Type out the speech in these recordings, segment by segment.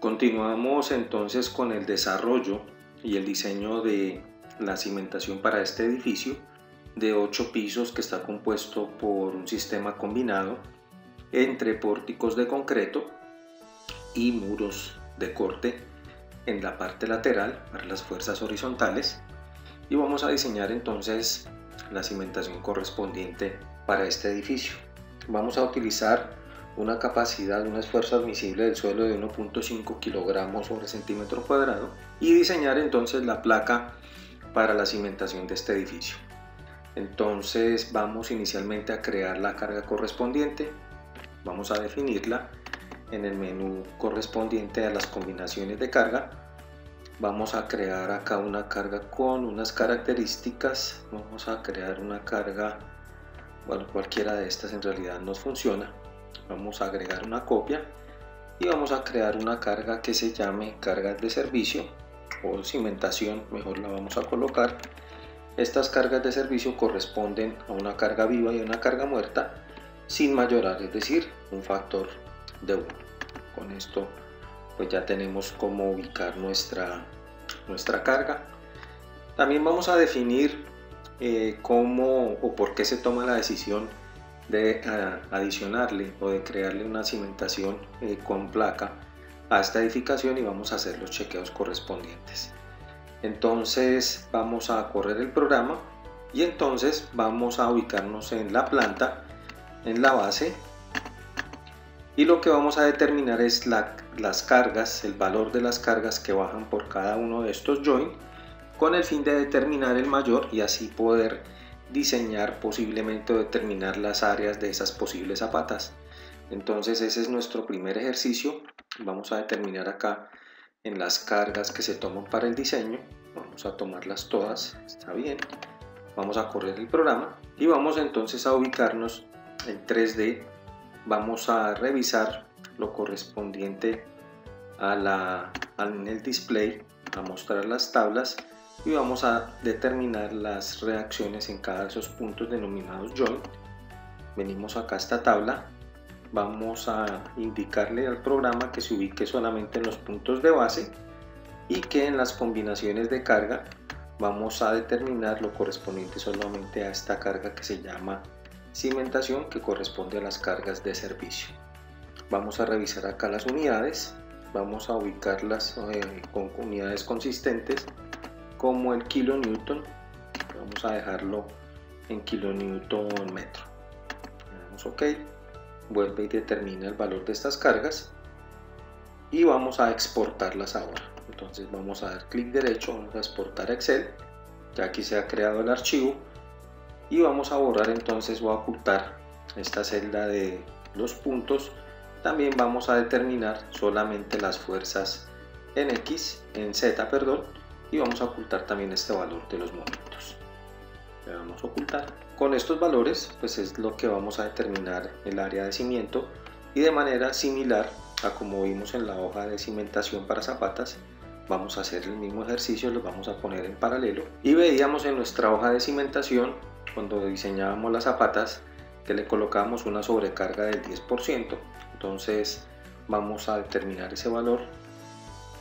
Continuamos entonces con el desarrollo y el diseño de la cimentación para este edificio de 8 pisos que está compuesto por un sistema combinado entre pórticos de concreto y muros de corte en la parte lateral para las fuerzas horizontales y vamos a diseñar entonces la cimentación correspondiente para este edificio. Vamos a utilizar una capacidad, un esfuerzo admisible del suelo de 1.5 kilogramos sobre centímetro cuadrado y diseñar entonces la placa para la cimentación de este edificio. Entonces vamos inicialmente a crear la carga correspondiente, vamos a definirla en el menú correspondiente a las combinaciones de carga. Vamos a crear acá una carga con unas características. Vamos a crear una carga bueno cualquiera de estas en realidad nos funciona vamos a agregar una copia y vamos a crear una carga que se llame cargas de servicio o cimentación mejor la vamos a colocar estas cargas de servicio corresponden a una carga viva y una carga muerta sin mayorar es decir un factor de 1. Con esto pues ya tenemos cómo ubicar nuestra, nuestra carga. También vamos a definir eh, cómo o por qué se toma la decisión de adicionarle o de crearle una cimentación eh, con placa a esta edificación y vamos a hacer los chequeos correspondientes. Entonces vamos a correr el programa y entonces vamos a ubicarnos en la planta, en la base y lo que vamos a determinar es las cargas, el valor de las cargas que bajan por cada uno de estos joints con el fin de determinar el mayor y así poder diseñar posiblemente o determinar las áreas de esas posibles zapatas. Entonces ese es nuestro primer ejercicio. Vamos a determinar acá en las cargas que se toman para el diseño. Vamos a tomarlas todas, está bien. Vamos a correr el programa y vamos entonces a ubicarnos en 3D vamos a revisar lo correspondiente a la, en el display, a mostrar las tablas y vamos a determinar las reacciones en cada de esos puntos denominados join. Venimos acá a esta tabla, vamos a indicarle al programa que se ubique solamente en los puntos de base y que en las combinaciones de carga vamos a determinar lo correspondiente solamente a esta carga que se llama cimentación que corresponde a las cargas de servicio. Vamos a revisar acá las unidades, vamos a ubicarlas eh, con unidades consistentes como el kilonewton, vamos a dejarlo en kilonewton metro. damos OK, vuelve y determina el valor de estas cargas y vamos a exportarlas ahora. Entonces vamos a dar clic derecho, vamos a exportar Excel, ya aquí se ha creado el archivo y vamos a borrar entonces o a ocultar esta celda de los puntos también vamos a determinar solamente las fuerzas en X, en Z, perdón, y vamos a ocultar también este valor de los momentos. Le vamos a ocultar. Con estos valores, pues es lo que vamos a determinar el área de cimiento y de manera similar a como vimos en la hoja de cimentación para zapatas, vamos a hacer el mismo ejercicio, lo vamos a poner en paralelo y veíamos en nuestra hoja de cimentación cuando diseñábamos las zapatas que le colocamos una sobrecarga del 10%. Entonces vamos a determinar ese valor,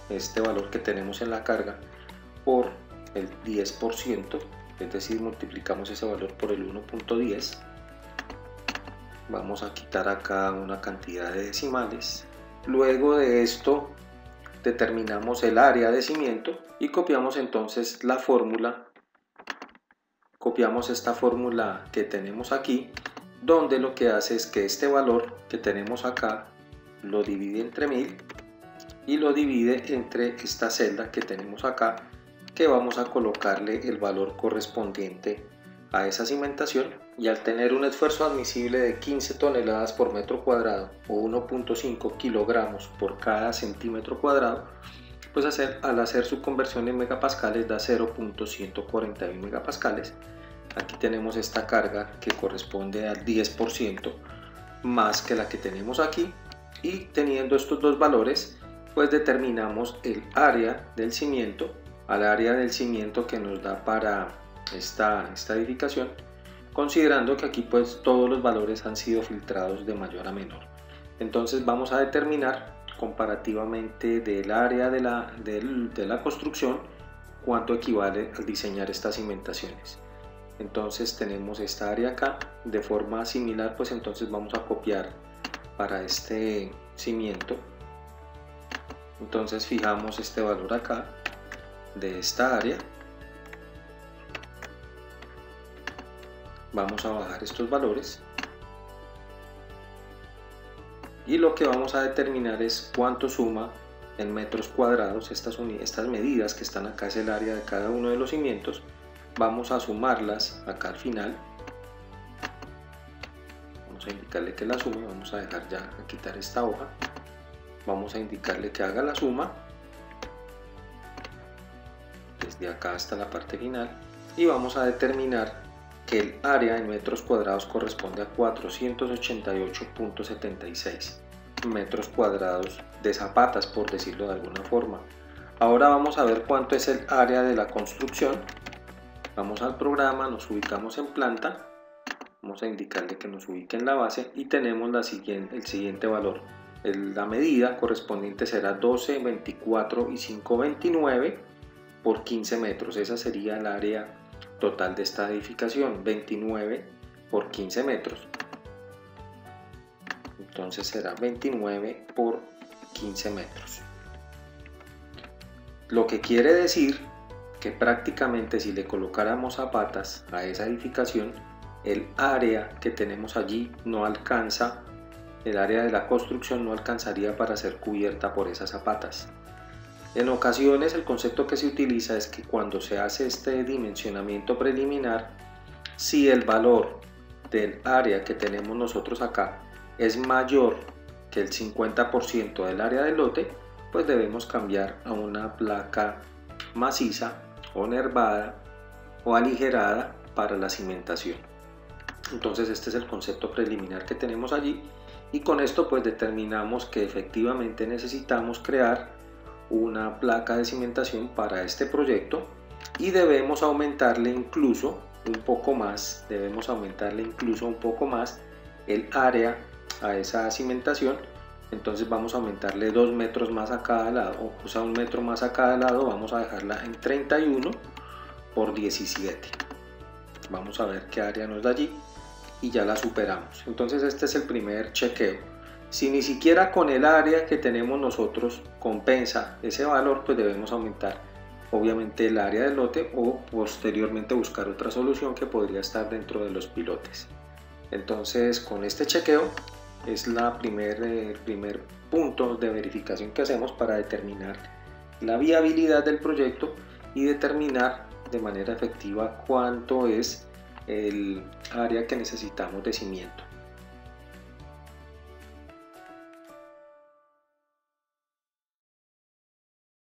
este valor que tenemos en la carga por el 10%, es decir, multiplicamos ese valor por el 1.10. Vamos a quitar acá una cantidad de decimales. Luego de esto determinamos el área de cimiento y copiamos entonces la fórmula copiamos esta fórmula que tenemos aquí donde lo que hace es que este valor que tenemos acá lo divide entre 1000 y lo divide entre esta celda que tenemos acá que vamos a colocarle el valor correspondiente a esa cimentación y al tener un esfuerzo admisible de 15 toneladas por metro cuadrado o 1.5 kilogramos por cada centímetro cuadrado pues al hacer su conversión en megapascales da 0.141 megapascales. Aquí tenemos esta carga que corresponde al 10% más que la que tenemos aquí y teniendo estos dos valores pues determinamos el área del cimiento al área del cimiento que nos da para esta, esta edificación considerando que aquí pues todos los valores han sido filtrados de mayor a menor. Entonces vamos a determinar comparativamente del área de la, de la construcción cuánto equivale al diseñar estas cimentaciones. Entonces tenemos esta área acá. De forma similar pues entonces vamos a copiar para este cimiento. Entonces fijamos este valor acá de esta área. Vamos a bajar estos valores. Y lo que vamos a determinar es cuánto suma en metros cuadrados estas, estas medidas que están acá es el área de cada uno de los cimientos. Vamos a sumarlas acá al final. Vamos a indicarle que la sume vamos a dejar ya a quitar esta hoja. Vamos a indicarle que haga la suma desde acá hasta la parte final y vamos a determinar que el área en metros cuadrados corresponde a 488.76 metros cuadrados de zapatas por decirlo de alguna forma. Ahora vamos a ver cuánto es el área de la construcción. Vamos al programa, nos ubicamos en planta, vamos a indicarle que nos ubique en la base y tenemos la siguiente, el siguiente valor. la medida correspondiente será 12, 24 y 5, 29 por 15 metros. Esa sería el área total de esta edificación, 29 por 15 metros. Entonces será 29 por 15 metros. Lo que quiere decir que prácticamente si le colocáramos zapatas a esa edificación, el área que tenemos allí no alcanza, el área de la construcción no alcanzaría para ser cubierta por esas zapatas. En ocasiones el concepto que se utiliza es que cuando se hace este dimensionamiento preliminar, si el valor del área que tenemos nosotros acá es mayor que el 50% del área del lote, pues debemos cambiar a una placa maciza o nervada o aligerada para la cimentación. Entonces este es el concepto preliminar que tenemos allí y con esto pues determinamos que efectivamente necesitamos crear una placa de cimentación para este proyecto y debemos aumentarle incluso un poco más, debemos aumentarle incluso un poco más el área a esa cimentación. Entonces vamos a aumentarle 2 metros más a cada lado o sea un metro más a cada lado vamos a dejarla en 31 por 17 vamos a ver qué área nos da allí y ya la superamos. Entonces este es el primer chequeo si ni siquiera con el área que tenemos nosotros compensa ese valor pues debemos aumentar obviamente el área del lote o posteriormente buscar otra solución que podría estar dentro de los pilotes entonces con este chequeo es la primer, el eh, primer punto de verificación que hacemos para determinar la viabilidad del proyecto y determinar de manera efectiva cuánto es el área que necesitamos de cimiento.